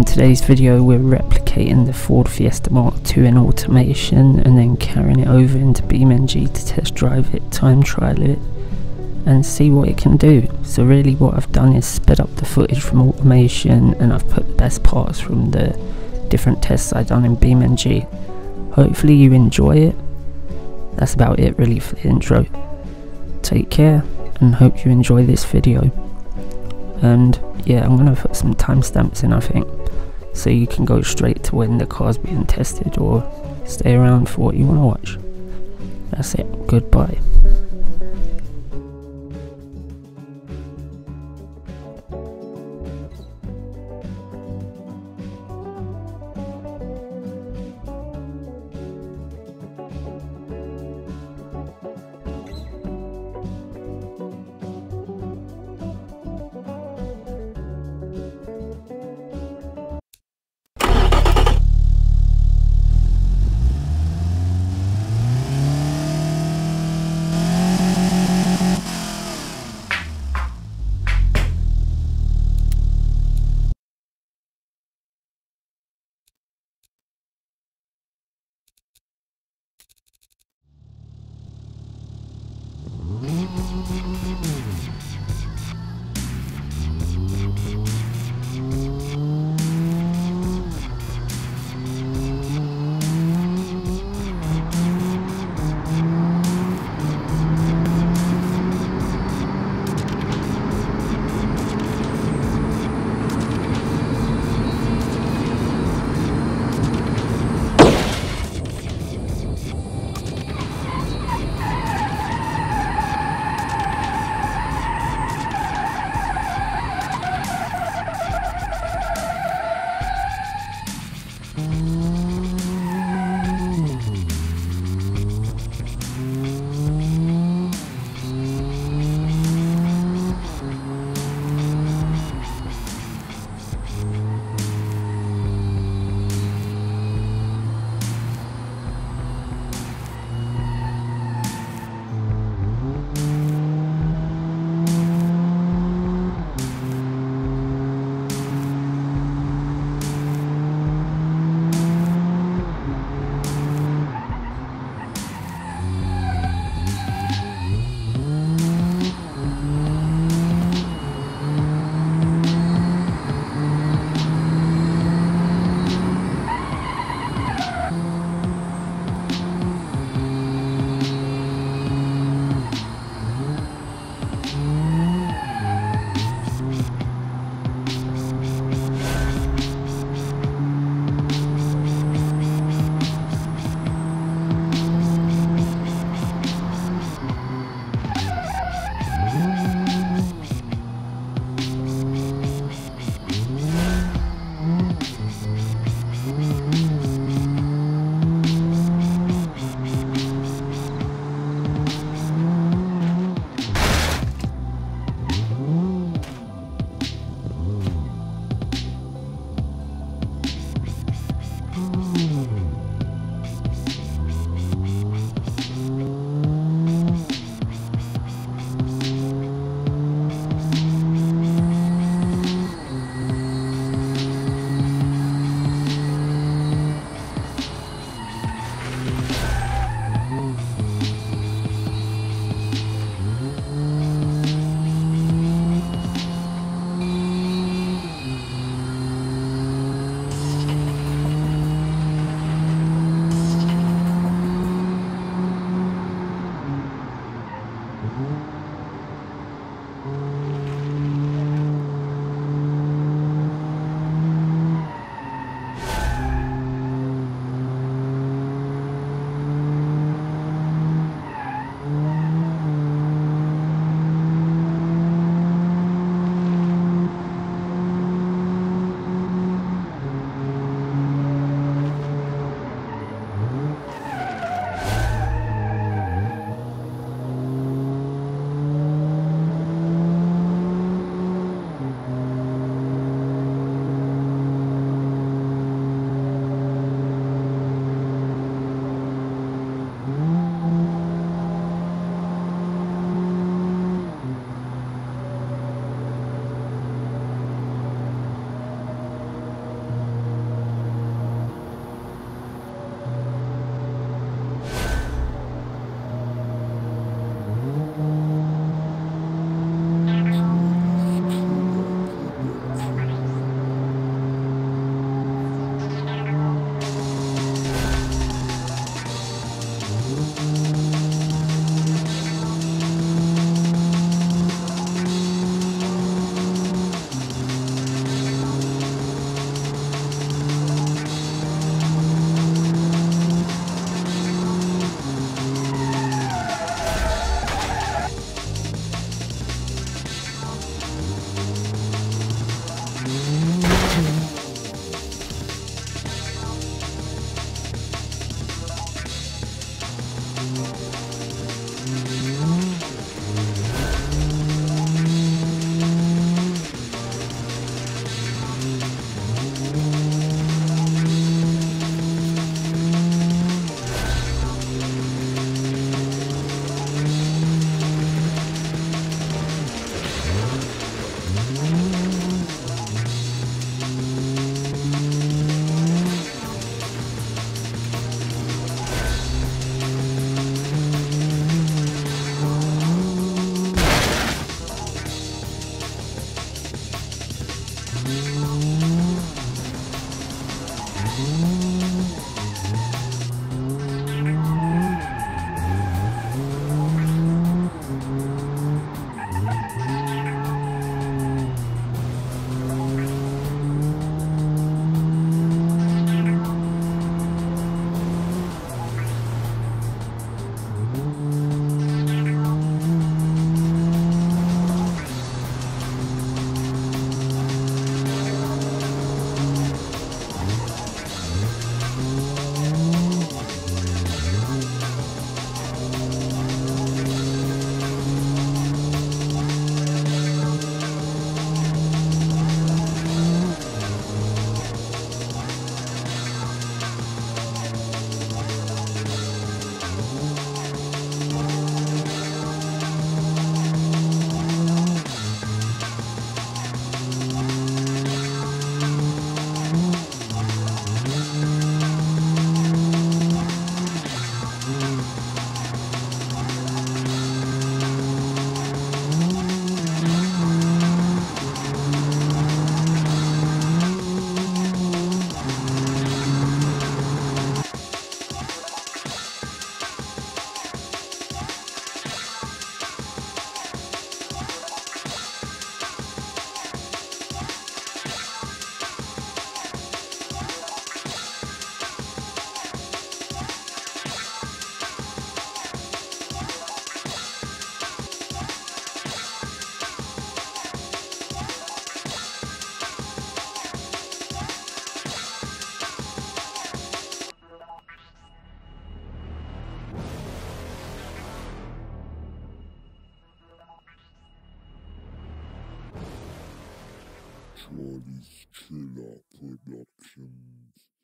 In today's video we're replicating the Ford Fiesta Mark II in automation and then carrying it over into BeamNG to test drive it, time trial it and see what it can do. So really what I've done is sped up the footage from automation and I've put the best parts from the different tests I've done in BeamNG. Hopefully you enjoy it. That's about it really for the intro. Take care and hope you enjoy this video. And yeah, I'm gonna put some timestamps in I think, so you can go straight to when the car's being tested or stay around for what you wanna watch. That's it, goodbye. Charlie's Chill Productions.